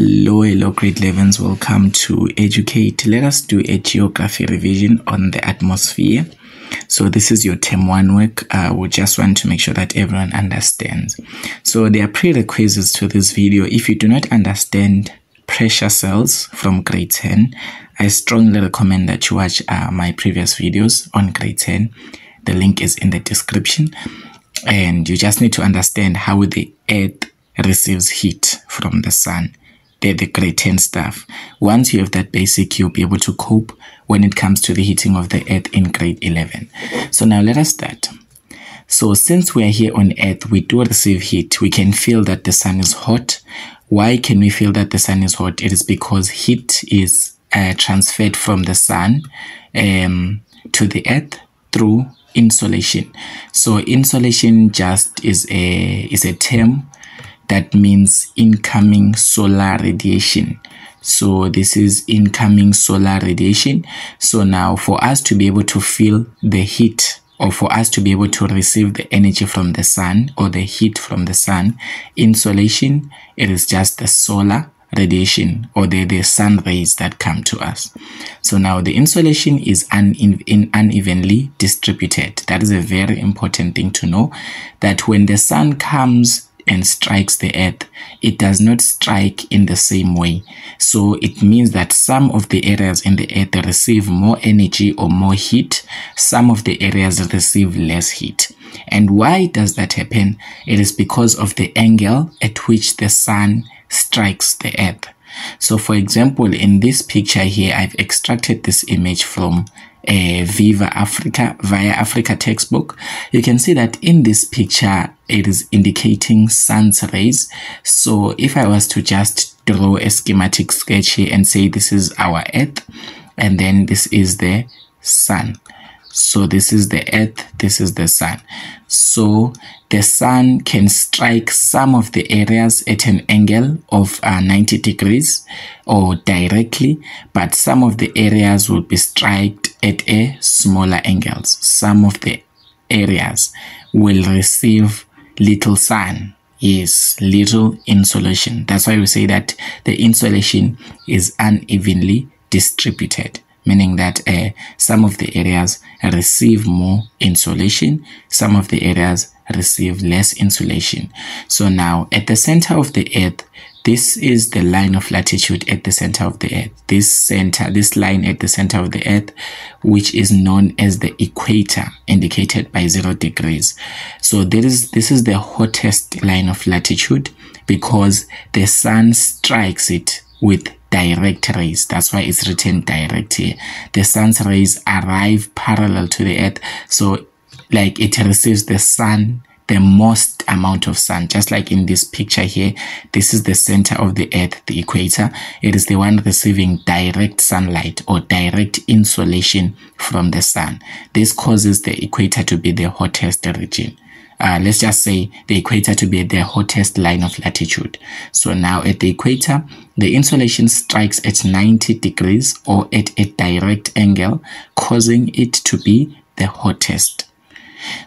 Hello, hello, grade 11s. Welcome to Educate. Let us do a geography revision on the atmosphere. So this is your term one work. Uh, we just want to make sure that everyone understands. So there are prerequisites to this video. If you do not understand pressure cells from grade 10, I strongly recommend that you watch uh, my previous videos on grade 10. The link is in the description. And you just need to understand how the earth receives heat from the sun the, the grade 10 stuff. Once you have that basic, you'll be able to cope when it comes to the heating of the earth in grade 11. So now let us start. So since we are here on earth, we do receive heat. We can feel that the sun is hot. Why can we feel that the sun is hot? It is because heat is uh, transferred from the sun um, to the earth through insolation. So insolation just is a is a term that means incoming solar radiation so this is incoming solar radiation so now for us to be able to feel the heat or for us to be able to receive the energy from the sun or the heat from the sun insolation it is just the solar radiation or the, the sun rays that come to us. So now the insolation is unevenly distributed. That is a very important thing to know that when the sun comes and strikes the earth, it does not strike in the same way. So it means that some of the areas in the earth receive more energy or more heat, some of the areas receive less heat. And why does that happen? It is because of the angle at which the sun strikes the earth. So for example, in this picture here, I've extracted this image from a Viva Africa via Africa textbook, you can see that in this picture, it is indicating sun's rays. So if I was to just draw a schematic sketch here and say this is our earth, and then this is the sun. So this is the earth, this is the sun. So the sun can strike some of the areas at an angle of uh, 90 degrees or directly, but some of the areas will be struck at a smaller angles. Some of the areas will receive little sun is little insolation. That's why we say that the insolation is unevenly distributed meaning that uh, some of the areas receive more insolation, some of the areas receive less insolation. So now at the center of the earth, this is the line of latitude at the center of the earth. This center, this line at the center of the earth, which is known as the equator, indicated by zero degrees. So there is, this is the hottest line of latitude because the sun strikes it with direct rays. That's why it's written direct here. The sun's rays arrive parallel to the earth. So like it receives the sun the most amount of sun just like in this picture here this is the center of the earth the equator it is the one receiving direct sunlight or direct insolation from the sun this causes the equator to be the hottest region uh, let's just say the equator to be the hottest line of latitude. So now at the equator, the insolation strikes at 90 degrees or at a direct angle, causing it to be the hottest.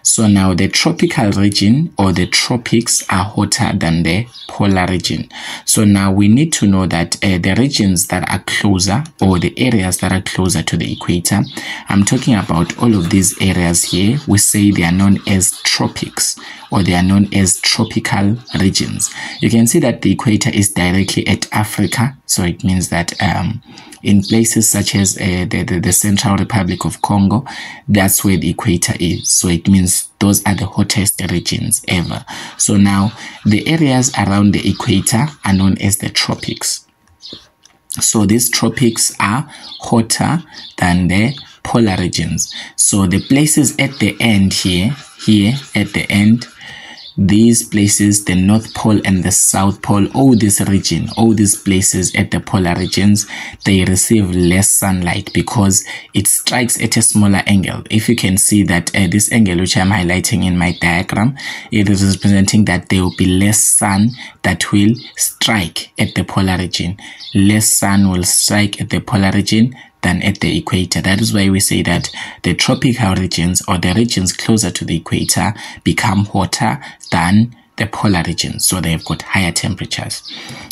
So now the tropical region or the tropics are hotter than the polar region. So now we need to know that uh, the regions that are closer or the areas that are closer to the equator, I'm talking about all of these areas here, we say they are known as tropics or they are known as tropical regions. You can see that the equator is directly at Africa. So it means that um, in places such as uh, the, the, the Central Republic of Congo, that's where the equator is. So it means those are the hottest regions ever. So now the areas around the equator are known as the tropics. So these tropics are hotter than the polar regions. So the places at the end here, here at the end, these places, the North Pole and the South Pole, all this region, all these places at the polar regions, they receive less sunlight because it strikes at a smaller angle. If you can see that uh, this angle, which I'm highlighting in my diagram, it is representing that there will be less sun that will strike at the polar region. Less sun will strike at the polar region than at the equator. That is why we say that the tropical regions or the regions closer to the equator become hotter than the polar regions, so they've got higher temperatures.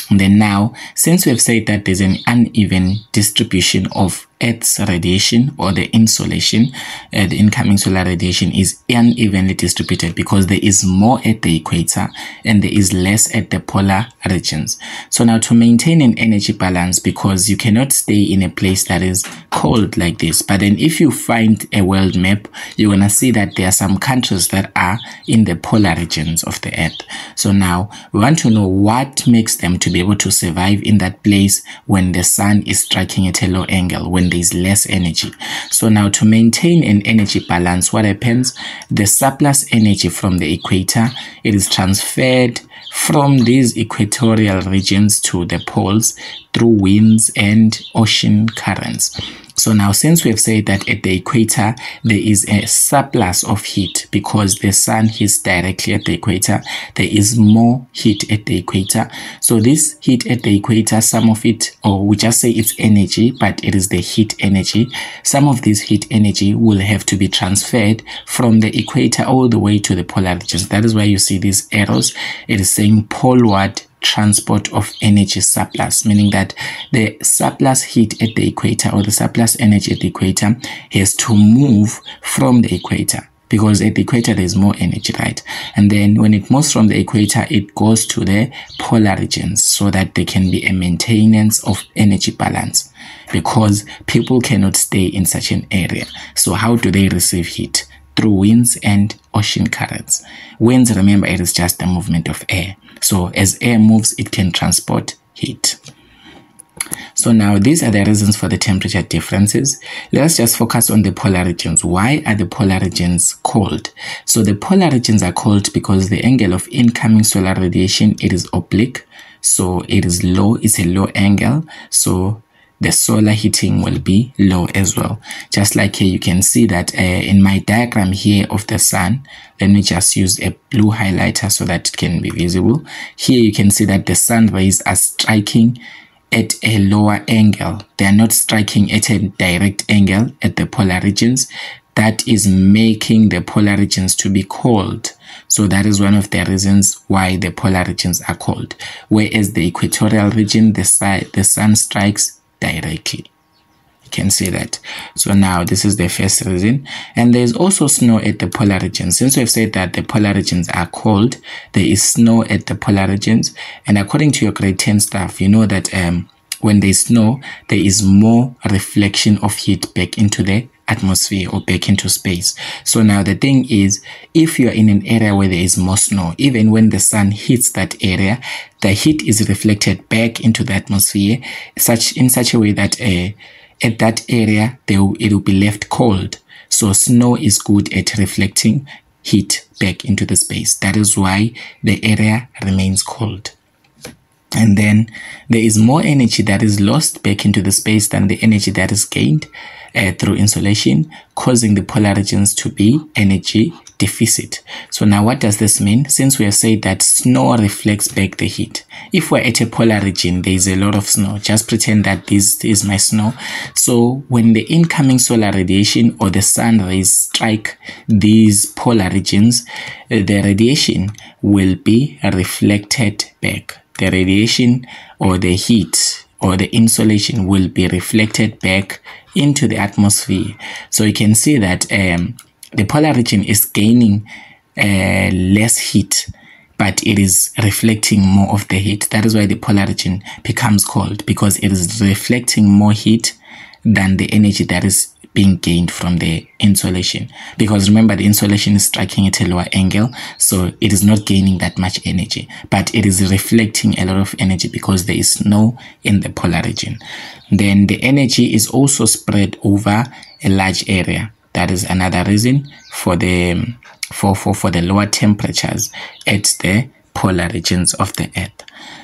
And then now, since we've said that there's an uneven distribution of Earth's radiation or the insolation, uh, the incoming solar radiation is unevenly distributed because there is more at the equator and there is less at the polar regions. So now to maintain an energy balance, because you cannot stay in a place that is cold like this, but then if you find a world map, you're going to see that there are some countries that are in the polar regions of the Earth. So now we want to know what makes them to be able to survive in that place when the sun is striking at a low angle, when is less energy. So now to maintain an energy balance, what happens? The surplus energy from the equator, it is transferred from these equatorial regions to the poles through winds and ocean currents. So now since we've said that at the equator there is a surplus of heat because the sun hits directly at the equator, there is more heat at the equator. So this heat at the equator, some of it, or we just say it's energy, but it is the heat energy. Some of this heat energy will have to be transferred from the equator all the way to the polar regions. That is why you see these arrows. It is saying poleward transport of energy surplus, meaning that the surplus heat at the equator or the surplus energy at the equator has to move from the equator because at the equator there's more energy, right? And then when it moves from the equator, it goes to the polar regions so that there can be a maintenance of energy balance because people cannot stay in such an area. So how do they receive heat? Through winds and ocean currents. Winds, remember, it is just the movement of air. So as air moves, it can transport heat. So now these are the reasons for the temperature differences. Let's just focus on the polar regions. Why are the polar regions cold? So the polar regions are cold because the angle of incoming solar radiation, it is oblique. So it is low, it's a low angle. So the solar heating will be low as well. Just like here, you can see that uh, in my diagram here of the sun, let me just use a blue highlighter so that it can be visible. Here you can see that the sun rays are striking at a lower angle. They are not striking at a direct angle at the polar regions. That is making the polar regions to be cold. So that is one of the reasons why the polar regions are cold. Whereas the equatorial region, the, the sun strikes directly. You can see that. So now this is the first reason. And there's also snow at the polar regions. Since we've said that the polar regions are cold there is snow at the polar regions. And according to your grade 10 stuff you know that um when there's snow there is more reflection of heat back into the atmosphere or back into space. So now the thing is, if you're in an area where there is more snow, even when the sun hits that area, the heat is reflected back into the atmosphere such in such a way that uh, at that area they will, it will be left cold. So snow is good at reflecting heat back into the space. That is why the area remains cold and then there is more energy that is lost back into the space than the energy that is gained uh, through insolation, causing the polar regions to be energy deficit. So now what does this mean? Since we have said that snow reflects back the heat. If we're at a polar region, there is a lot of snow. Just pretend that this is my snow. So when the incoming solar radiation or the sun rays strike these polar regions, uh, the radiation will be reflected back. The radiation or the heat or the insolation will be reflected back into the atmosphere. So you can see that um, the polar region is gaining uh, less heat, but it is reflecting more of the heat. That is why the polar region becomes cold because it is reflecting more heat than the energy that is being gained from the insolation. Because remember the insolation is striking at a lower angle so it is not gaining that much energy. But it is reflecting a lot of energy because there is snow in the polar region. Then the energy is also spread over a large area. That is another reason for the for for, for the lower temperatures at the polar regions of the earth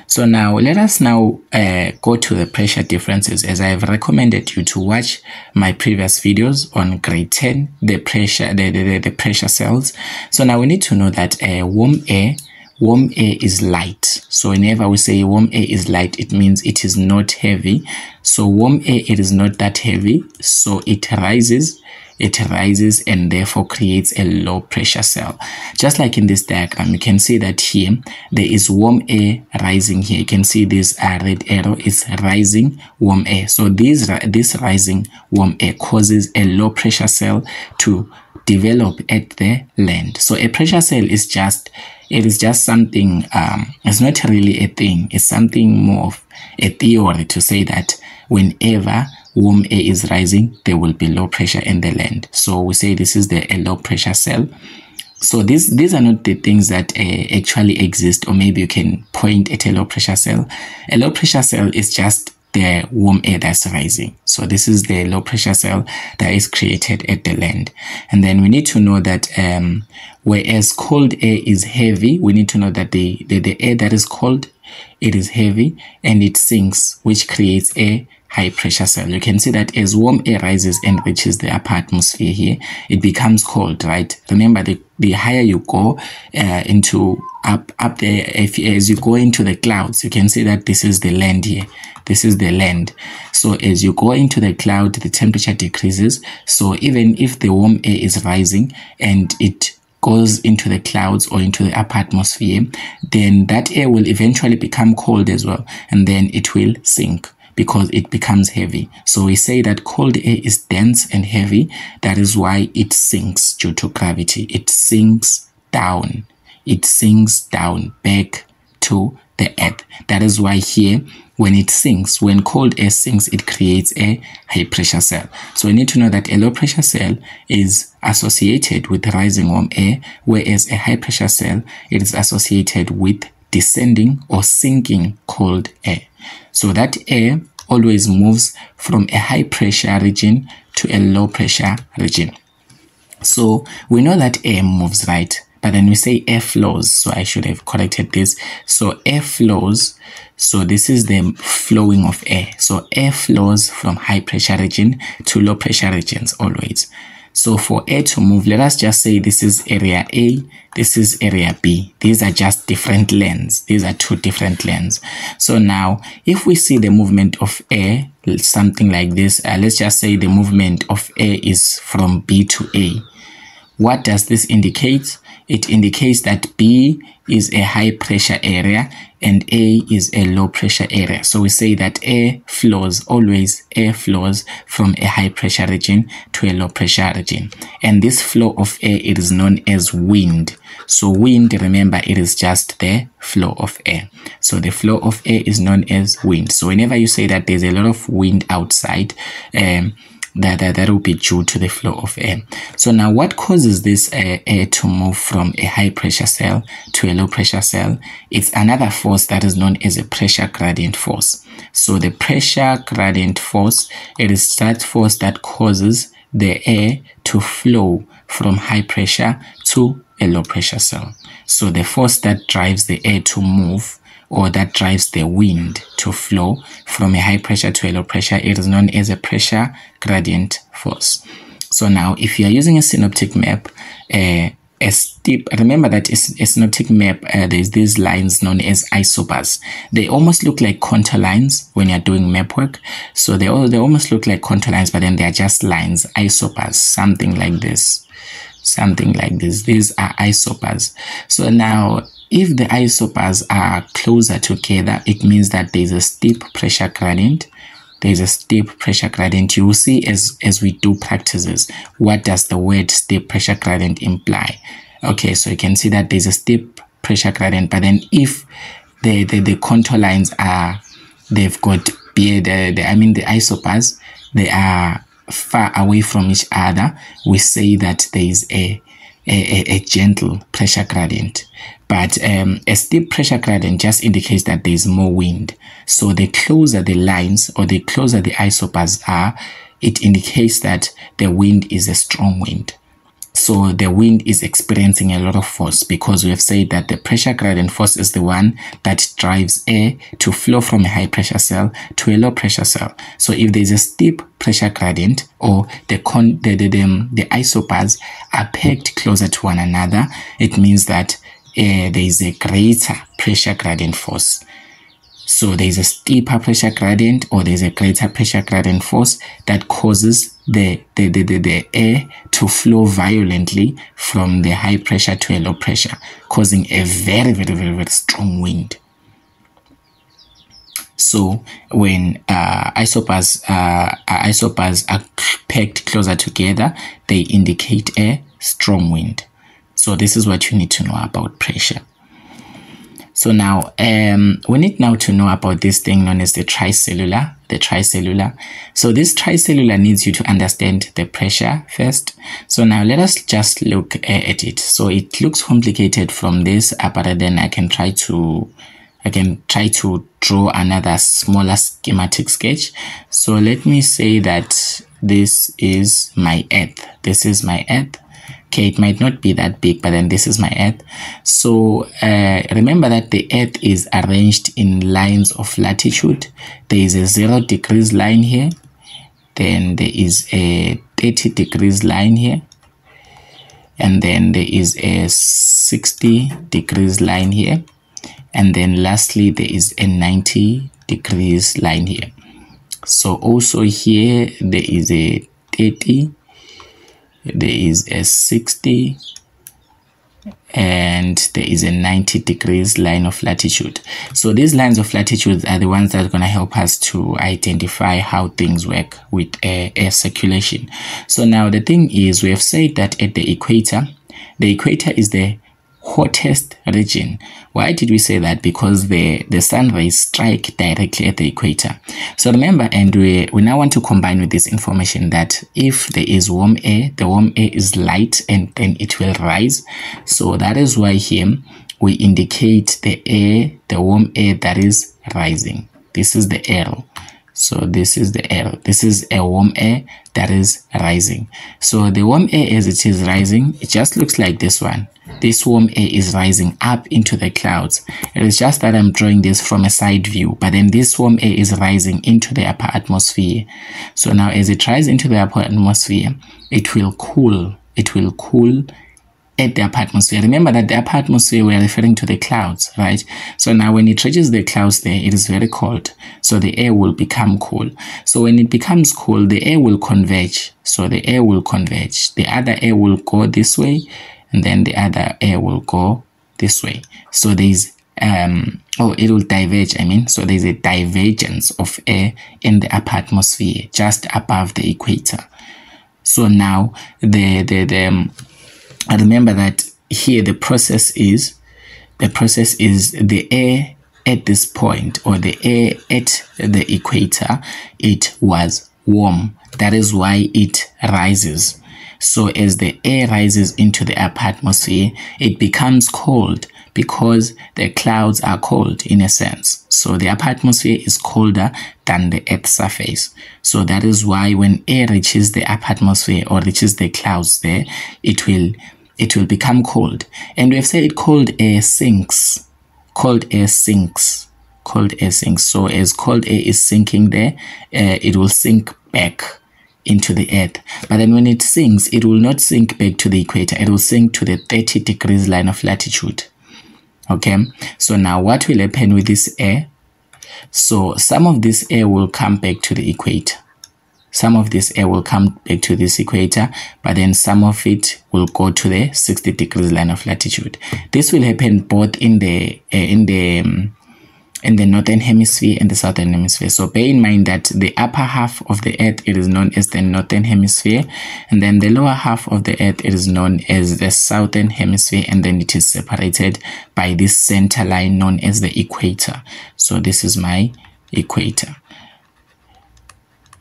so now let us now uh, go to the pressure differences as I have recommended you to watch my previous videos on grade 10, the pressure, the, the, the pressure cells. So now we need to know that uh, warm air warm air is light. So whenever we say warm air is light, it means it is not heavy. So warm air, it is not that heavy. So it rises it rises and therefore creates a low pressure cell. Just like in this diagram, you can see that here there is warm air rising here. You can see this uh, red arrow is rising warm air. So this, this rising warm air causes a low pressure cell to develop at the land. So a pressure cell is just it is just something um, it's not really a thing it's something more of a theory to say that whenever warm air is rising, there will be low pressure in the land. So we say this is the a low pressure cell. So these these are not the things that uh, actually exist, or maybe you can point at a low pressure cell. A low pressure cell is just the warm air that's rising. So this is the low pressure cell that is created at the land. And then we need to know that um, whereas cold air is heavy, we need to know that the, the, the air that is cold, it is heavy and it sinks, which creates a high pressure cell. You can see that as warm air rises and reaches the upper atmosphere here, it becomes cold, right? Remember, the, the higher you go uh, into up up there, if, as you go into the clouds, you can see that this is the land here. This is the land. So as you go into the cloud, the temperature decreases. So even if the warm air is rising and it goes into the clouds or into the upper atmosphere, then that air will eventually become cold as well, and then it will sink because it becomes heavy. So we say that cold air is dense and heavy. That is why it sinks due to gravity. It sinks down. It sinks down back to the earth. That is why here, when it sinks, when cold air sinks, it creates a high pressure cell. So we need to know that a low pressure cell is associated with rising warm air, whereas a high pressure cell, it is associated with descending or sinking cold air. So that air always moves from a high pressure region to a low pressure region. So we know that air moves right, but then we say air flows. So I should have corrected this. So air flows. So this is the flowing of air. So air flows from high pressure region to low pressure regions always. So for air to move, let us just say this is area A, this is area B. These are just different lanes. These are two different lanes. So now, if we see the movement of air, something like this, uh, let's just say the movement of air is from B to A. What does this indicate? It indicates that B is a high pressure area and A is a low pressure area. So we say that air flows, always air flows from a high pressure region to a low pressure region. And this flow of air it is known as wind. So wind, remember, it is just the flow of air. So the flow of air is known as wind. So whenever you say that there's a lot of wind outside, um, that, that, that will be due to the flow of air. So now what causes this uh, air to move from a high pressure cell to a low pressure cell? It's another force that is known as a pressure gradient force. So the pressure gradient force, it is that force that causes the air to flow from high pressure to a low pressure cell. So the force that drives the air to move or that drives the wind to flow from a high pressure to a low pressure. It is known as a pressure gradient force. So now if you are using a synoptic map, uh, a steep remember that a synoptic map uh, there's these lines known as isobars they almost look like contour lines when you're doing map work so they all they almost look like contour lines but then they're just lines isobars something like this something like this these are isobars so now if the isobars are closer together, it means that there's a steep pressure gradient. There's a steep pressure gradient. You will see as, as we do practices, what does the word steep pressure gradient imply? Okay, so you can see that there's a steep pressure gradient, but then if the, the, the contour lines are, they've got, the, uh, the, I mean the isobars, they are far away from each other, we say that there is a a, a, gentle pressure gradient. But um, a steep pressure gradient just indicates that there is more wind. So the closer the lines or the closer the isobars are, it indicates that the wind is a strong wind. So the wind is experiencing a lot of force because we have said that the pressure gradient force is the one that drives air to flow from a high pressure cell to a low pressure cell. So if there's a steep pressure gradient or the con the, the, the, the isobars are pegged closer to one another, it means that uh, there is a greater pressure gradient force. So there's a steeper pressure gradient or there's a greater pressure gradient force that causes the, the, the, the, the air to flow violently from the high pressure to a low pressure, causing a very, very, very, very strong wind. So when uh, isobars, uh, isobars are packed closer together, they indicate a strong wind. So this is what you need to know about pressure. So now um, we need now to know about this thing known as the tricellular, the tricellular. So this tricellular needs you to understand the pressure first. So now let us just look at it. So it looks complicated from this, uh, but then I can try to I can try to draw another smaller schematic sketch. So let me say that this is my earth. This is my earth okay it might not be that big but then this is my earth. So uh, remember that the earth is arranged in lines of latitude. There is a zero degrees line here. Then there is a 30 degrees line here. And then there is a 60 degrees line here. And then lastly there is a 90 degrees line here. So also here there is a 30 there is a 60 and there is a 90 degrees line of latitude. So these lines of latitude are the ones that are going to help us to identify how things work with air, air circulation. So now the thing is we have said that at the equator the equator is the hottest region. Why did we say that? Because the, the sun rays strike directly at the equator. So remember, and we, we now want to combine with this information that if there is warm air, the warm air is light and then it will rise. So that is why here we indicate the air, the warm air that is rising. This is the arrow. So this is the air. This is a warm air that is rising. So the warm air as it is rising, it just looks like this one. This warm air is rising up into the clouds. It is just that I'm drawing this from a side view, but then this warm air is rising into the upper atmosphere. So now as it rises into the upper atmosphere, it will cool. It will cool at the upper atmosphere. Remember that the upper atmosphere, we are referring to the clouds, right? So now when it reaches the clouds there, it is very cold. So the air will become cool. So when it becomes cool, the air will converge. So the air will converge. The other air will go this way, and then the other air will go this way. So there's um oh it will diverge i mean so there's a divergence of air in the upper atmosphere just above the equator so now the the the I remember that here the process is the process is the air at this point or the air at the equator it was warm that is why it rises so as the air rises into the upper atmosphere it becomes cold because the clouds are cold in a sense. So the upper atmosphere is colder than the earth's surface. So that is why when air reaches the upper atmosphere or reaches the clouds there, it will it will become cold. And we've said cold air sinks. Cold air sinks. Cold air sinks. So as cold air is sinking there, uh, it will sink back into the earth. But then when it sinks, it will not sink back to the equator. It will sink to the 30 degrees line of latitude. Okay. So now what will happen with this air? So some of this air will come back to the equator some of this air will come back to this equator, but then some of it will go to the 60 degrees line of latitude. This will happen both in the uh, in the um, in the northern hemisphere and the southern hemisphere. So bear in mind that the upper half of the earth it is known as the northern hemisphere and then the lower half of the earth it is known as the southern hemisphere and then it is separated by this center line known as the equator. So this is my equator.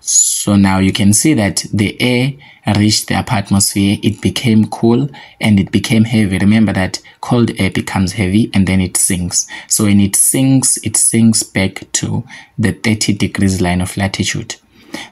So now you can see that the air reached the upper atmosphere, it became cool and it became heavy. Remember that cold air becomes heavy and then it sinks. So when it sinks, it sinks back to the 30 degrees line of latitude.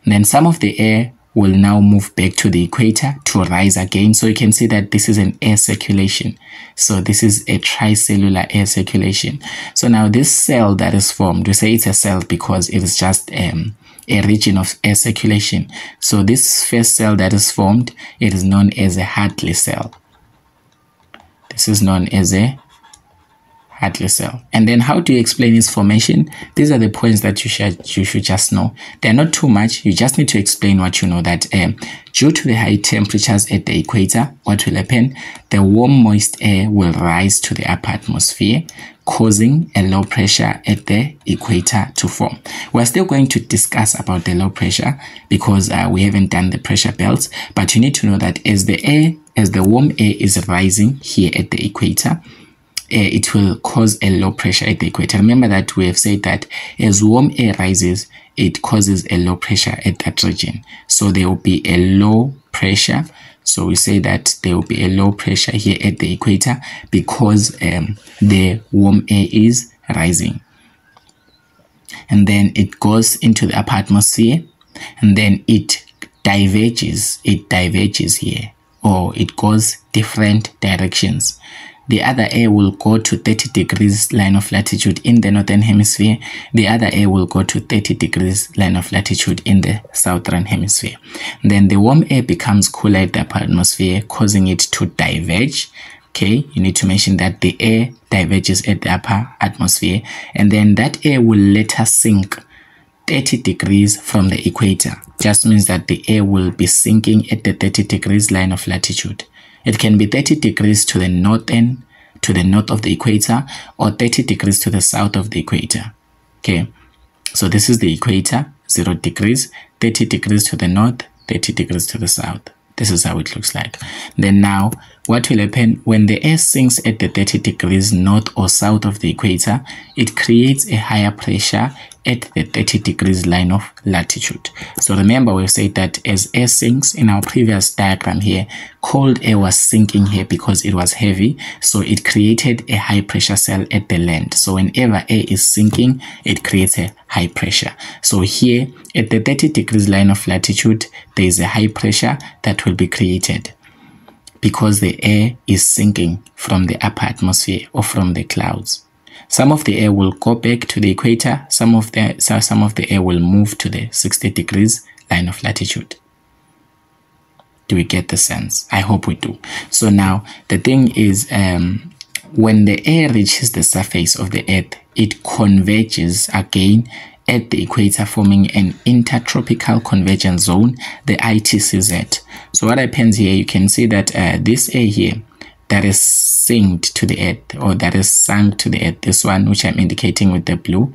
And then some of the air will now move back to the equator to rise again. So you can see that this is an air circulation. So this is a tricellular air circulation. So now this cell that is formed, we say it's a cell because it is just um, a region of air circulation. So this first cell that is formed, it is known as a Hadley cell. This is known as a Hadley cell. And then how do you explain its formation? These are the points that you should, you should just know. They're not too much. You just need to explain what you know that um, due to the high temperatures at the equator, what will happen? The warm moist air will rise to the upper atmosphere causing a low pressure at the equator to form. We're still going to discuss about the low pressure because uh, we haven't done the pressure belts, but you need to know that as the air, as the warm air is rising here at the equator, it will cause a low pressure at the equator. Remember that we have said that as warm air rises, it causes a low pressure at that region. So there will be a low pressure. So we say that there will be a low pressure here at the equator because um, the warm air is rising. And then it goes into the upper atmosphere and then it diverges, it diverges here or it goes different directions the other air will go to 30 degrees line of latitude in the northern hemisphere. The other air will go to 30 degrees line of latitude in the southern hemisphere. Then the warm air becomes cooler at the upper atmosphere, causing it to diverge. Okay, you need to mention that the air diverges at the upper atmosphere, and then that air will later sink 30 degrees from the equator. Just means that the air will be sinking at the 30 degrees line of latitude. It can be 30 degrees to the northern, to the north of the equator, or 30 degrees to the south of the equator. Okay, so this is the equator, 0 degrees, 30 degrees to the north, 30 degrees to the south. This is how it looks like. Then now, what will happen when the air sinks at the 30 degrees north or south of the equator, it creates a higher pressure at the 30 degrees line of latitude. So remember we said that as air sinks in our previous diagram here, cold air was sinking here because it was heavy. So it created a high pressure cell at the land. So whenever air is sinking, it creates a high pressure. So here at the 30 degrees line of latitude, there is a high pressure that will be created because the air is sinking from the upper atmosphere or from the clouds. Some of the air will go back to the equator, some of the, some of the air will move to the 60 degrees line of latitude. Do we get the sense? I hope we do. So now the thing is, um, when the air reaches the surface of the earth, it converges again at the equator forming an intertropical convergence zone, the ITCZ. So what happens here, you can see that uh, this air here that is synced to the earth or that is sunk to the earth, this one which I'm indicating with the blue,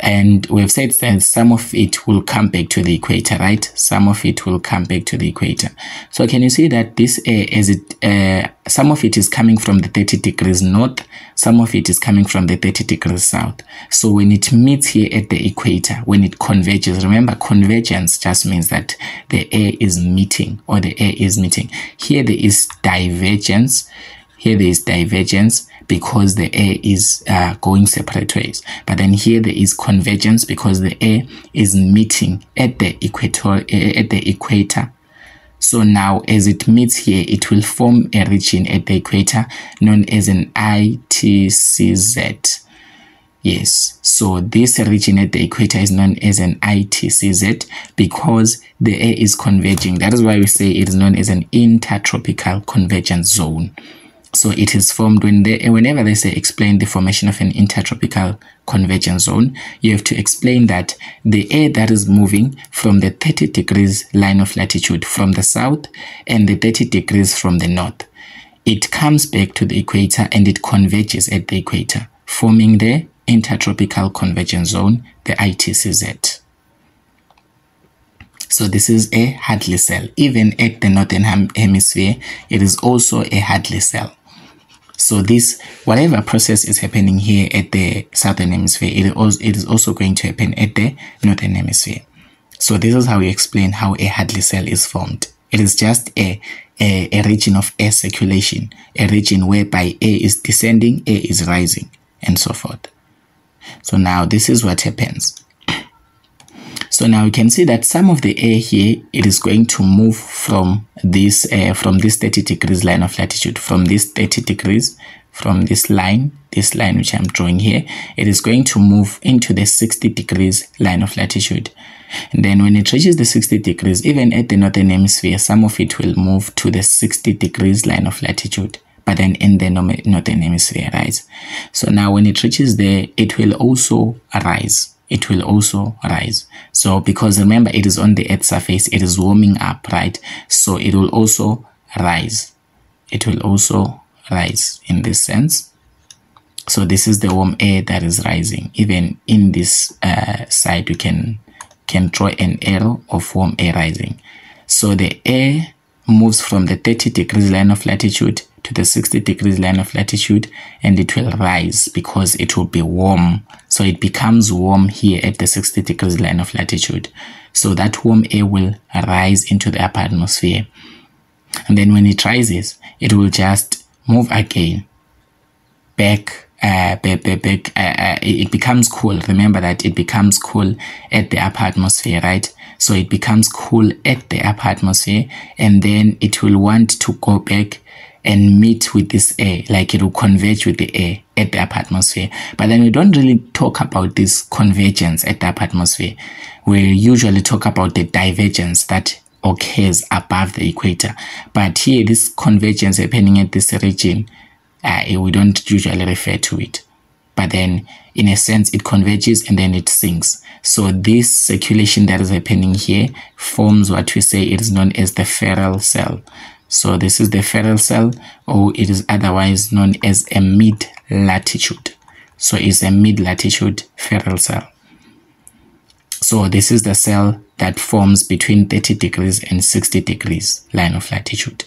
and we've said that some of it will come back to the equator right? Some of it will come back to the equator. So can you see that this air as it uh, some of it is coming from the 30 degrees north some of it is coming from the 30 degrees south. So when it meets here at the equator when it converges remember convergence just means that the air is meeting or the air is meeting. Here there is divergence. Here there is divergence because the air is uh, going separate ways. But then here there is convergence because the air is meeting at the equator at the equator. So now as it meets here, it will form a region at the equator known as an ITCZ. Yes, so this region at the equator is known as an ITCZ because the air is converging. That is why we say it is known as an intertropical convergence zone. So it is formed when they, whenever they say explain the formation of an intertropical convergence zone, you have to explain that the air that is moving from the 30 degrees line of latitude from the south and the 30 degrees from the north, it comes back to the equator and it converges at the equator, forming the intertropical convergence zone, the ITCZ. So this is a Hadley cell. Even at the northern hemisphere, it is also a Hadley cell. So this, whatever process is happening here at the southern hemisphere, it, is also going to happen at the northern hemisphere. So this is how we explain how a Hadley cell is formed. It is just a, a, a region of air circulation, a region whereby air is descending, air is rising, and so forth. So now this is what happens. So now you can see that some of the air here, it is going to move from this, uh, from this 30 degrees line of latitude, from this 30 degrees, from this line, this line which I'm drawing here, it is going to move into the 60 degrees line of latitude. And then when it reaches the 60 degrees, even at the northern hemisphere, some of it will move to the 60 degrees line of latitude but then in the northern hemisphere, right? So now when it reaches there, it will also rise. It will also rise. So because remember, it is on the earth's surface, it is warming up, right? So it will also rise. It will also rise in this sense. So this is the warm air that is rising. Even in this uh, side, you can can draw an arrow of warm air rising. So the air moves from the 30 degrees line of latitude to the 60 degrees line of latitude and it will rise because it will be warm. So it becomes warm here at the 60 degrees line of latitude. So that warm air will rise into the upper atmosphere. And then when it rises, it will just move again back uh, back, back, uh, uh, it becomes cool. Remember that it becomes cool at the upper atmosphere, right? So it becomes cool at the upper atmosphere and then it will want to go back and meet with this air, like it will converge with the air at the upper atmosphere. But then we don't really talk about this convergence at the upper atmosphere. We usually talk about the divergence that occurs above the equator. But here, this convergence happening at this region uh, we don't usually refer to it. But then, in a sense, it converges and then it sinks. So this circulation that is happening here forms what we say is known as the Ferrel cell. So this is the Ferrel cell, or it is otherwise known as a mid-latitude. So it's a mid-latitude Ferrel cell. So this is the cell that forms between 30 degrees and 60 degrees line of latitude.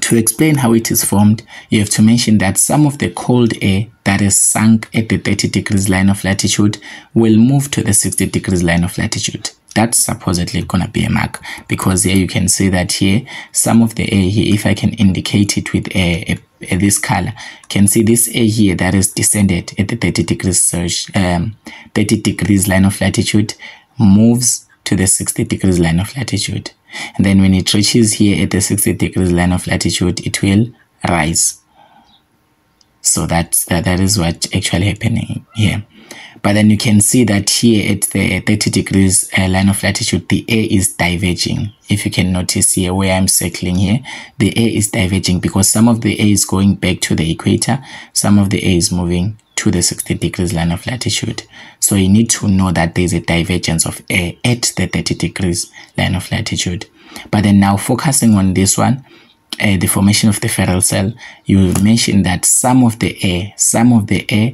To explain how it is formed, you have to mention that some of the cold air that is sunk at the 30 degrees line of latitude will move to the 60 degrees line of latitude. That's supposedly going to be a mark. Because here you can see that here, some of the air here, if I can indicate it with a, a, a this color, can see this air here that is descended at the 30 degrees surge, um, 30 degrees line of latitude moves to the 60 degrees line of latitude. And then when it reaches here at the 60 degrees line of latitude it will rise. So that's that, that is what actually happening here but then you can see that here at the 30 degrees uh, line of latitude the air is diverging if you can notice here where i'm circling here the air is diverging because some of the air is going back to the equator some of the air is moving to the 60 degrees line of latitude. So you need to know that there's a divergence of air at the 30 degrees line of latitude. But then now focusing on this one, uh, the formation of the Ferrel cell, you mentioned that some of the air, some of the air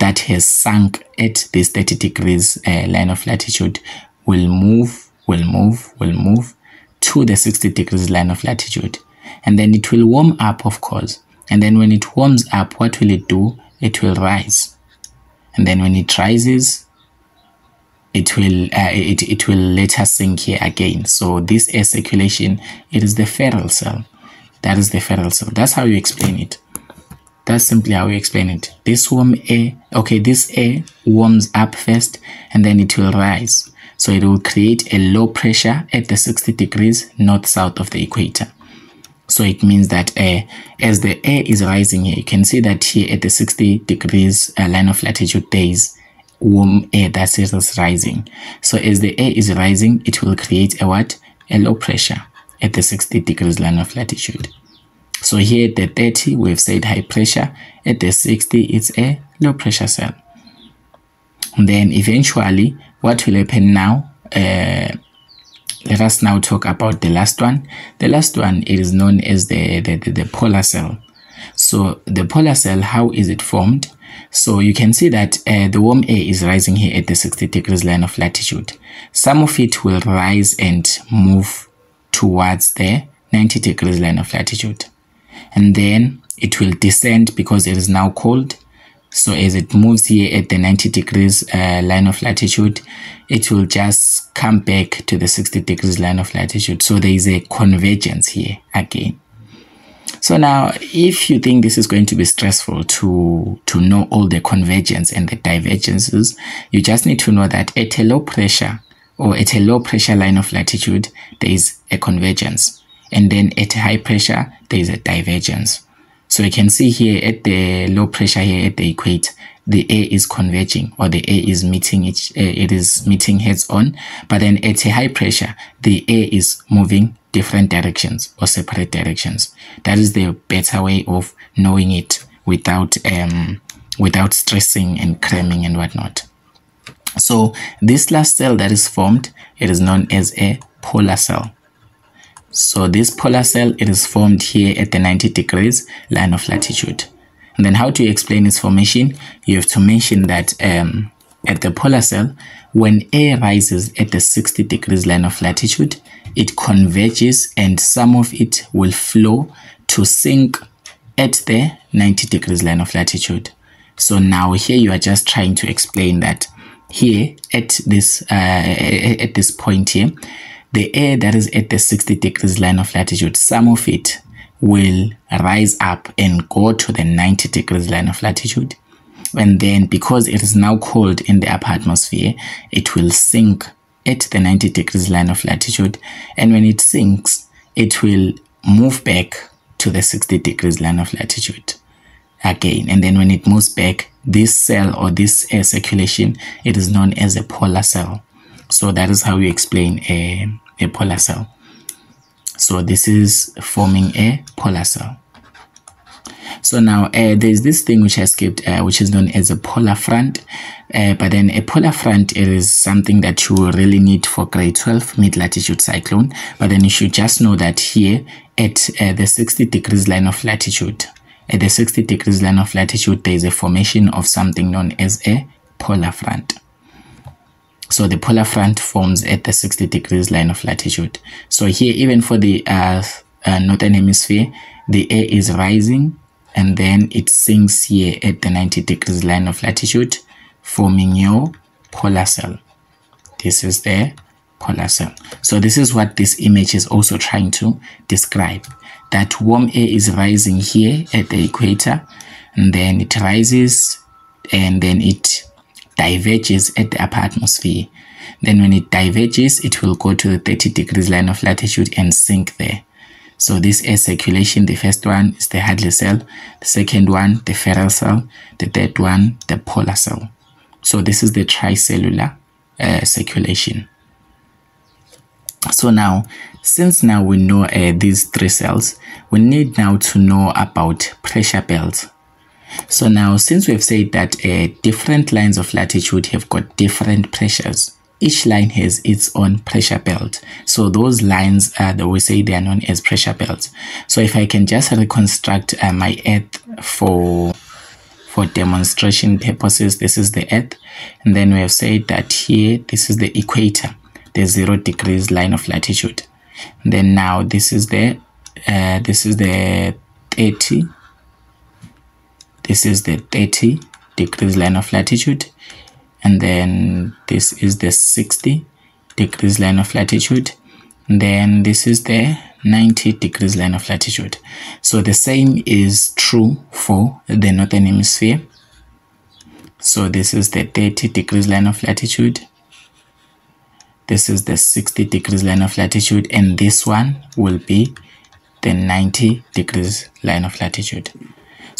that has sunk at this 30 degrees uh, line of latitude will move, will move, will move to the 60 degrees line of latitude. And then it will warm up, of course. And then when it warms up, what will it do? it will rise and then when it rises it will uh, it, it will later sink here again so this air circulation it is the Ferrel cell that is the Ferrel cell that's how you explain it that's simply how you explain it this warm air okay this air warms up first and then it will rise so it will create a low pressure at the 60 degrees north south of the equator so it means that uh, as the air is rising here, you can see that here at the 60 degrees uh, line of latitude, there is warm air that is rising. So as the air is rising, it will create a what? A low pressure at the 60 degrees line of latitude. So here at the 30, we've said high pressure. At the 60, it's a low pressure cell. And then eventually, what will happen now? Uh, let us now talk about the last one. The last one is known as the, the, the, the polar cell. So the polar cell, how is it formed? So you can see that uh, the warm air is rising here at the 60 degrees line of latitude. Some of it will rise and move towards the 90 degrees line of latitude. And then it will descend because it is now cold. So as it moves here at the 90 degrees uh, line of latitude it will just come back to the 60 degrees line of latitude. So there is a convergence here again. So now if you think this is going to be stressful to to know all the convergence and the divergences you just need to know that at a low pressure or at a low pressure line of latitude there is a convergence and then at high pressure there is a divergence so you can see here at the low pressure here at the equator, the air is converging or the air is meeting each, uh, it is meeting heads on. But then at a high pressure, the air is moving different directions or separate directions. That is the better way of knowing it without um, without stressing and cramming and whatnot. So this last cell that is formed, it is known as a polar cell. So this polar cell, it is formed here at the 90 degrees line of latitude. And then how to explain its formation? You have to mention that um, at the polar cell, when air rises at the 60 degrees line of latitude, it converges and some of it will flow to sink at the 90 degrees line of latitude. So now here you are just trying to explain that here at this uh, at this point here, the air that is at the 60 degrees line of latitude, some of it will rise up and go to the 90 degrees line of latitude. And then because it is now cold in the upper atmosphere, it will sink at the 90 degrees line of latitude. And when it sinks, it will move back to the 60 degrees line of latitude again. And then when it moves back, this cell or this air circulation, it is known as a polar cell. So that is how you explain a, a polar cell. So this is forming a polar cell. So now uh, there's this thing which I skipped, uh, which is known as a polar front. Uh, but then a polar front is something that you really need for grade 12 mid-latitude cyclone. But then you should just know that here at uh, the 60 degrees line of latitude, at the 60 degrees line of latitude, there is a formation of something known as a polar front. So the polar front forms at the 60 degrees line of latitude. So here, even for the uh, uh, northern hemisphere, the air is rising and then it sinks here at the 90 degrees line of latitude, forming your polar cell. This is the polar cell. So this is what this image is also trying to describe. That warm air is rising here at the equator and then it rises and then it diverges at the upper atmosphere. Then when it diverges, it will go to the 30 degrees line of latitude and sink there. So this air circulation, the first one is the Hadley cell, the second one, the Ferrel cell, the third one, the polar cell. So this is the tricellular uh, circulation. So now, since now we know uh, these three cells, we need now to know about pressure belts. So now, since we've said that uh, different lines of latitude have got different pressures, each line has its own pressure belt. So those lines, that we say they are known as pressure belts. So if I can just reconstruct uh, my earth for for demonstration purposes, this is the earth. And then we have said that here, this is the equator the zero degrees line of latitude then now this is the uh, this is the 30 this is the 30 degrees line of latitude and then this is the 60 degrees line of latitude and then this is the 90 degrees line of latitude. So the same is true for the northern hemisphere. So this is the 30 degrees line of latitude. This is the 60 degrees line of latitude and this one will be the 90 degrees line of latitude.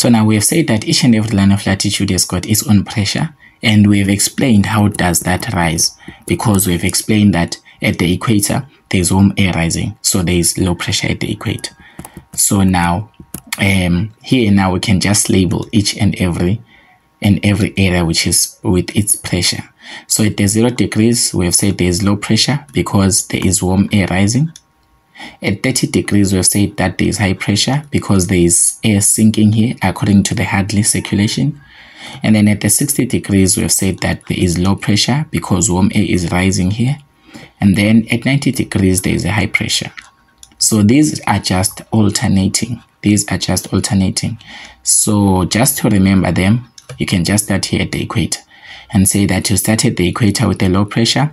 So now we have said that each and every line of latitude has got its own pressure and we've explained how does that rise because we've explained that at the equator there's warm air rising so there is low pressure at the equator. So now um, here now we can just label each and every and every area which is with its pressure. So at the zero degrees, we have said there is low pressure because there is warm air rising. At 30 degrees, we have said that there is high pressure because there is air sinking here according to the Hadley circulation. And then at the 60 degrees, we have said that there is low pressure because warm air is rising here. And then at 90 degrees, there is a high pressure. So these are just alternating. These are just alternating. So just to remember them, you can just start here at the equator and say that you started the equator with a low pressure.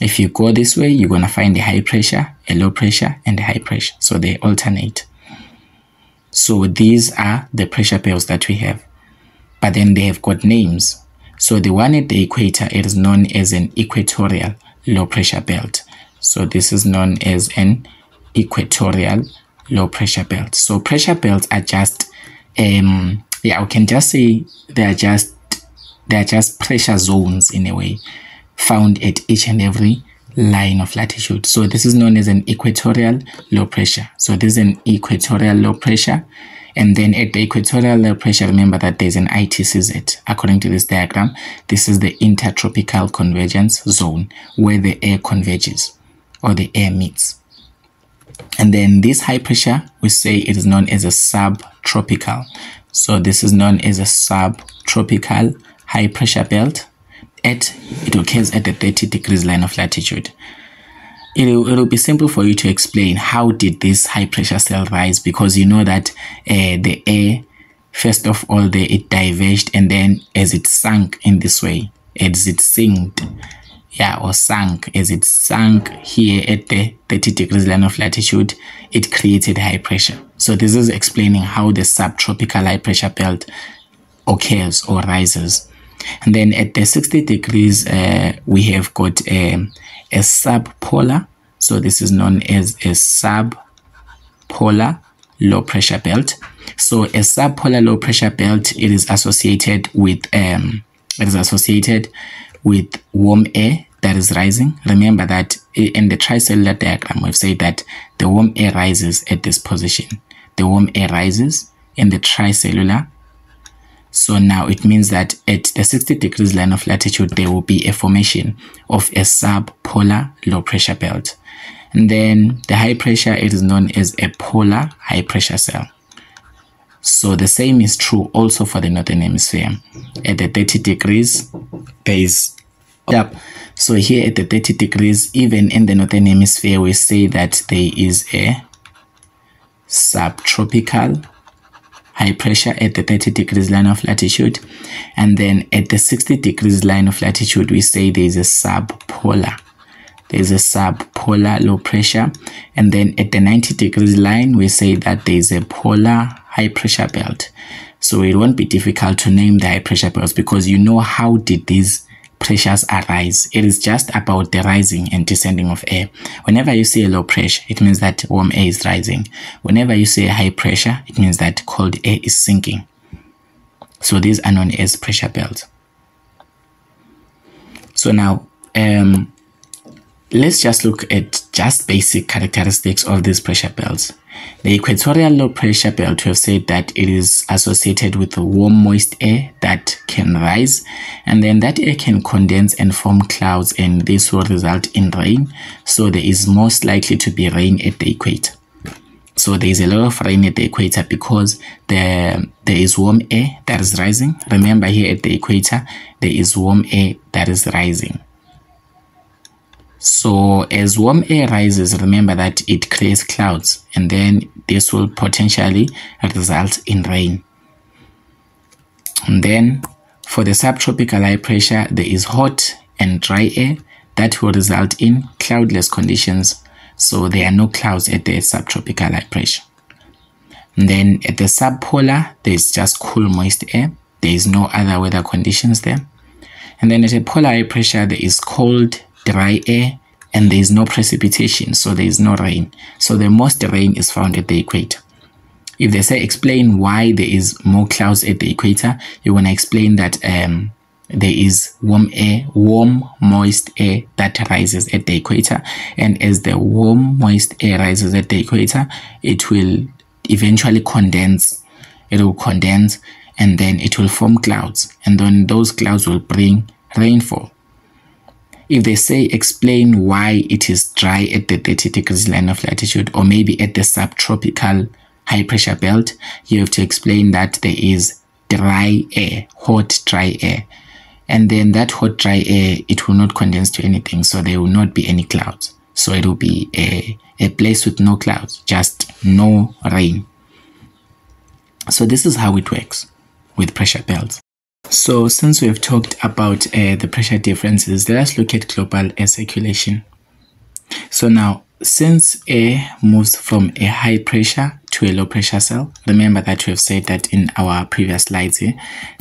If you go this way, you're going to find a high pressure, a low pressure, and a high pressure. So they alternate. So these are the pressure belts that we have. But then they have got names. So the one at the equator is known as an equatorial low pressure belt. So this is known as an equatorial low pressure belt. So pressure belts are just, um, yeah, we can just say they are just they are just pressure zones in a way found at each and every line of latitude. So this is known as an equatorial low pressure. So this is an equatorial low pressure. And then at the equatorial low pressure, remember that there's an ITCZ. According to this diagram, this is the intertropical convergence zone where the air converges or the air meets. And then this high pressure, we say it is known as a subtropical. So this is known as a subtropical high pressure belt. At It occurs at the 30 degrees line of latitude. It'll, it'll be simple for you to explain how did this high pressure cell rise because you know that uh, the air, first of all, the, it diverged and then as it sank in this way, as it sinked, yeah, or sank, as it sank here at the 30 degrees line of latitude, it created high pressure. So this is explaining how the subtropical high pressure belt occurs or rises. And then at the 60 degrees, uh, we have got a, a subpolar. So this is known as a subpolar low pressure belt. So a subpolar low pressure belt, it is associated with um, it is associated with warm air that is rising. Remember that in the tricellular diagram, we've said that the warm air rises at this position. The warm air rises in the tricellular. So now it means that at the 60 degrees line of latitude, there will be a formation of a subpolar low pressure belt. And then the high pressure, it is known as a polar high pressure cell. So the same is true also for the northern hemisphere. At the 30 degrees, there is Yep. So here at the 30 degrees, even in the northern hemisphere, we say that there is a subtropical high pressure at the 30 degrees line of latitude. And then at the 60 degrees line of latitude, we say there is a subpolar. There's a subpolar low pressure. And then at the 90 degrees line, we say that there is a polar high pressure belt. So it won't be difficult to name the high pressure belts because you know how did these pressures arise. It is just about the rising and descending of air. Whenever you see a low pressure, it means that warm air is rising. Whenever you see a high pressure, it means that cold air is sinking. So these are known as pressure belts. So now, um, let's just look at just basic characteristics of these pressure belts. The equatorial low pressure belt, we have said that it is associated with warm moist air that can rise and then that air can condense and form clouds and this will result in rain. So there is most likely to be rain at the equator. So there is a lot of rain at the equator because there, there is warm air that is rising. Remember here at the equator, there is warm air that is rising. So as warm air rises, remember that it creates clouds and then this will potentially result in rain. And then for the subtropical high pressure, there is hot and dry air that will result in cloudless conditions. So there are no clouds at the subtropical high pressure. And then at the subpolar, there is just cool moist air. There is no other weather conditions there. And then at a polar high pressure, there is cold dry air and there is no precipitation so there is no rain. So the most rain is found at the equator. If they say explain why there is more clouds at the equator you want to explain that um, there is warm air warm moist air that rises at the equator. And as the warm moist air rises at the equator it will eventually condense it will condense and then it will form clouds. And then those clouds will bring rainfall if they say explain why it is dry at the 30 degrees line of latitude or maybe at the subtropical high pressure belt, you have to explain that there is dry air, hot dry air. And then that hot dry air, it will not condense to anything, so there will not be any clouds. So it will be a, a place with no clouds, just no rain. So this is how it works with pressure belts. So since we have talked about uh, the pressure differences, let us look at global air circulation. So now, since air moves from a high pressure to a low pressure cell, remember that we have said that in our previous slides here,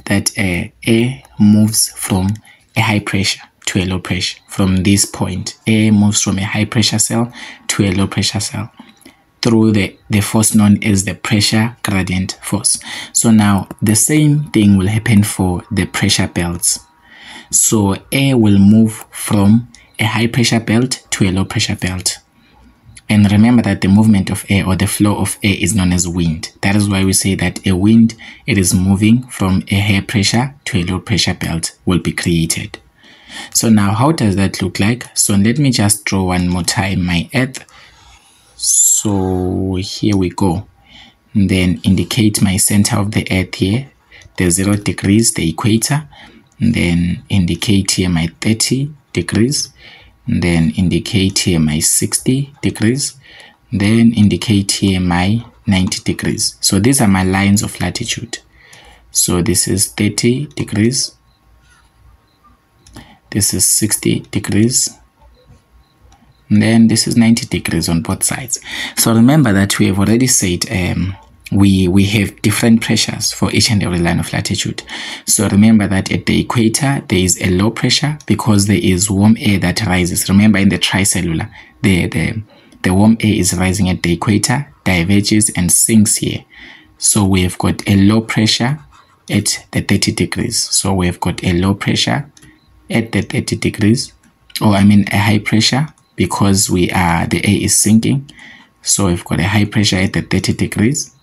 that uh, air moves from a high pressure to a low pressure. From this point, air moves from a high pressure cell to a low pressure cell through the, the force known as the pressure gradient force. So now the same thing will happen for the pressure belts. So air will move from a high pressure belt to a low pressure belt. And remember that the movement of air or the flow of air is known as wind. That is why we say that a wind, it is moving from a high pressure to a low pressure belt will be created. So now how does that look like? So let me just draw one more time my earth. So here we go. Then indicate my center of the earth here, the zero degrees, the equator. Then indicate here my 30 degrees. Then indicate here my 60 degrees. Then indicate here my 90 degrees. So these are my lines of latitude. So this is 30 degrees. This is 60 degrees then this is 90 degrees on both sides. So remember that we have already said um, we we have different pressures for each and every line of latitude. So remember that at the equator there is a low pressure because there is warm air that rises. Remember in the tricellular the the the warm air is rising at the equator diverges and sinks here. So we have got a low pressure at the 30 degrees. So we have got a low pressure at the 30 degrees or i mean a high pressure because we are the air is sinking. So we've got a high pressure at the 30 degrees.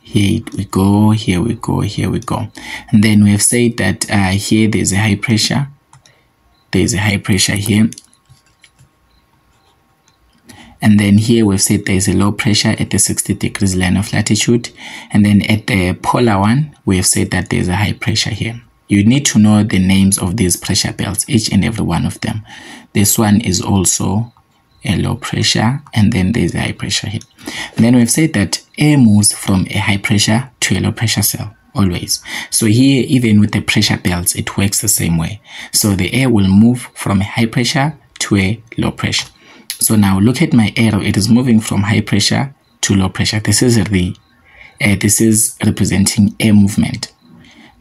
Here we go here we go here we go. And then we have said that uh, here there's a high pressure. There's a high pressure here. And then here we've said there's a low pressure at the 60 degrees line of latitude. And then at the polar one we have said that there's a high pressure here you need to know the names of these pressure belts each and every one of them. This one is also a low pressure and then there's a high pressure here. Then we've said that air moves from a high pressure to a low pressure cell always. So here even with the pressure belts it works the same way. So the air will move from a high pressure to a low pressure. So now look at my arrow. It is moving from high pressure to low pressure. This is the uh, this is representing air movement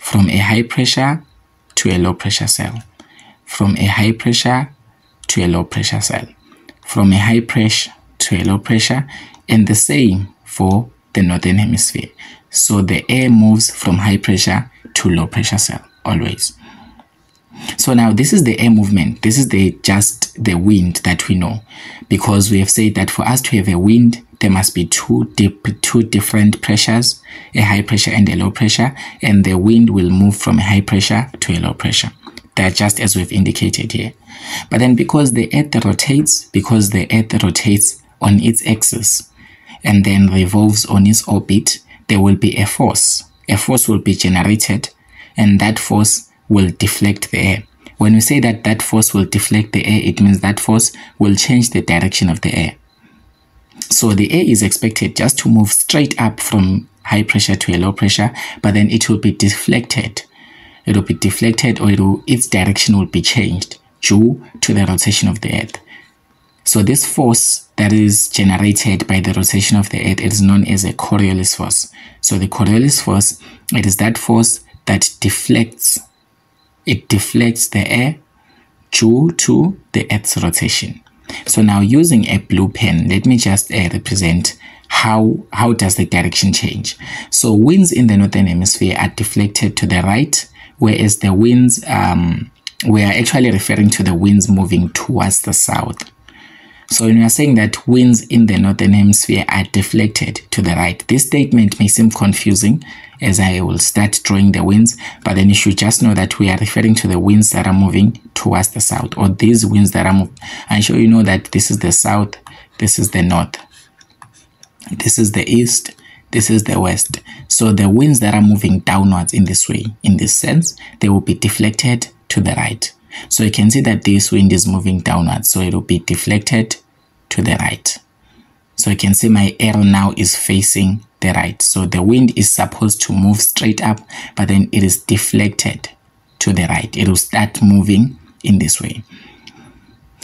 from a high pressure to a low pressure cell. From a high pressure to a low pressure cell. From a high pressure to a low pressure and the same for the northern hemisphere. So the air moves from high pressure to low pressure cell always so now this is the air movement. This is the just the wind that we know. Because we have said that for us to have a wind there must be two deep two different pressures a high pressure and a low pressure and the wind will move from a high pressure to a low pressure. They're just as we've indicated here. But then because the earth rotates, because the earth rotates on its axis and then revolves on its orbit, there will be a force. A force will be generated and that force will deflect the air. When we say that that force will deflect the air, it means that force will change the direction of the air. So the air is expected just to move straight up from high pressure to a low pressure, but then it will be deflected. It will be deflected or it will, its direction will be changed due to the rotation of the earth. So this force that is generated by the rotation of the earth is known as a Coriolis force. So the Coriolis force, it is that force that deflects, it deflects the air due to the earth's rotation. So now using a blue pen, let me just uh, represent how, how does the direction change. So winds in the northern hemisphere are deflected to the right, whereas the winds um, we are actually referring to the winds moving towards the south. So when we are saying that winds in the northern hemisphere are deflected to the right, this statement may seem confusing as I will start drawing the winds, but then you should just know that we are referring to the winds that are moving towards the south or these winds that are moving. I'm sure you know that this is the south, this is the north, this is the east, this is the west. So the winds that are moving downwards in this way, in this sense, they will be deflected to the right. So you can see that this wind is moving downwards, so it will be deflected to the right. So you can see my arrow now is facing the right. So the wind is supposed to move straight up, but then it is deflected to the right. It will start moving in this way.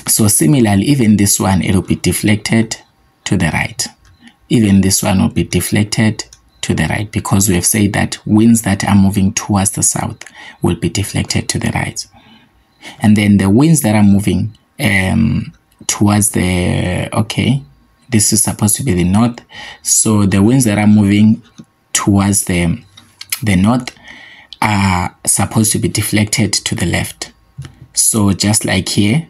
So similarly, even this one, it will be deflected to the right. Even this one will be deflected to the right because we have said that winds that are moving towards the south will be deflected to the right. And then the winds that are moving um, towards the, okay, this is supposed to be the north. So the winds that are moving towards the, the north are supposed to be deflected to the left. So just like here,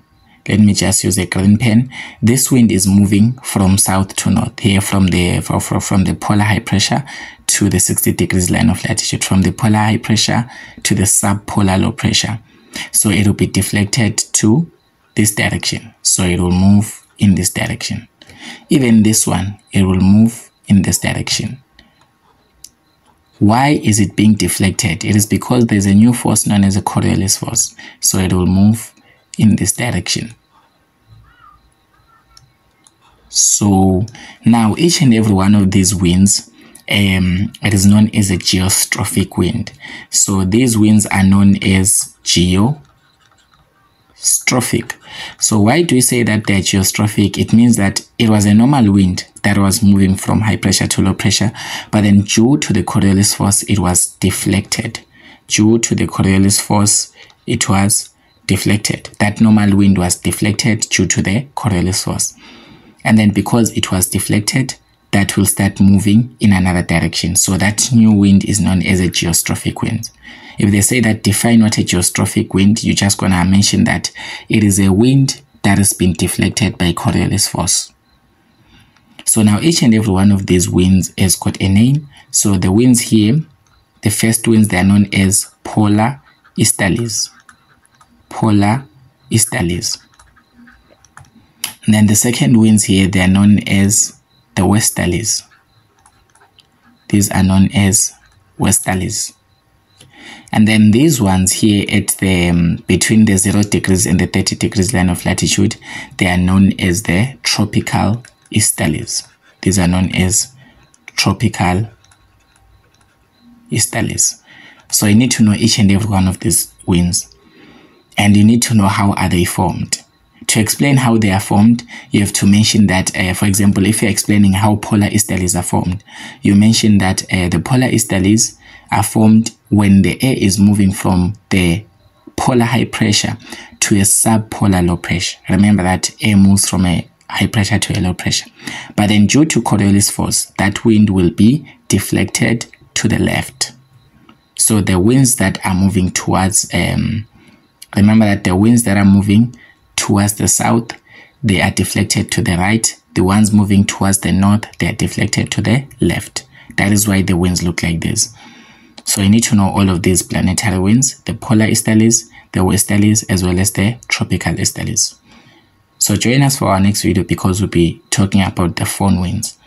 let me just use a green pen this wind is moving from south to north here from the from from the polar high pressure to the 60 degrees line of latitude from the polar high pressure to the subpolar low pressure so it will be deflected to this direction so it will move in this direction even this one it will move in this direction why is it being deflected? It is because there's a new force known as a Coriolis force. So it will move in this direction. So now each and every one of these winds um, it is known as a geostrophic wind. So these winds are known as geostrophic. So why do we say that they're geostrophic? It means that it was a normal wind that was moving from high pressure to low pressure, but then due to the Coriolis force, it was deflected. Due to the Coriolis force, it was deflected. That normal wind was deflected due to the Coriolis force. And then because it was deflected, that will start moving in another direction. So that new wind is known as a geostrophic wind. If they say that define what a geostrophic wind, you're just going to mention that it is a wind that has been deflected by Coriolis force. So now each and every one of these winds has got a name. So the winds here, the first winds, they are known as polar easterlies polar easterlies. And then the second winds here, they are known as the westerlies. These are known as westerlies. And then these ones here at the um, between the 0 degrees and the 30 degrees line of latitude, they are known as the tropical easterlies. These are known as tropical easterlies. So you need to know each and every one of these winds and you need to know how are they formed. To explain how they are formed, you have to mention that, uh, for example, if you're explaining how polar easterlies are formed, you mention that uh, the polar easterlies are formed when the air is moving from the polar high pressure to a subpolar low pressure. Remember that air moves from a high pressure to a low pressure. But then due to Coriolis force, that wind will be deflected to the left. So the winds that are moving towards um, Remember that the winds that are moving towards the south, they are deflected to the right. The ones moving towards the north, they are deflected to the left. That is why the winds look like this. So you need to know all of these planetary winds, the polar easterlies, the westerlies, as well as the tropical easterlies. So join us for our next video because we'll be talking about the föhn winds.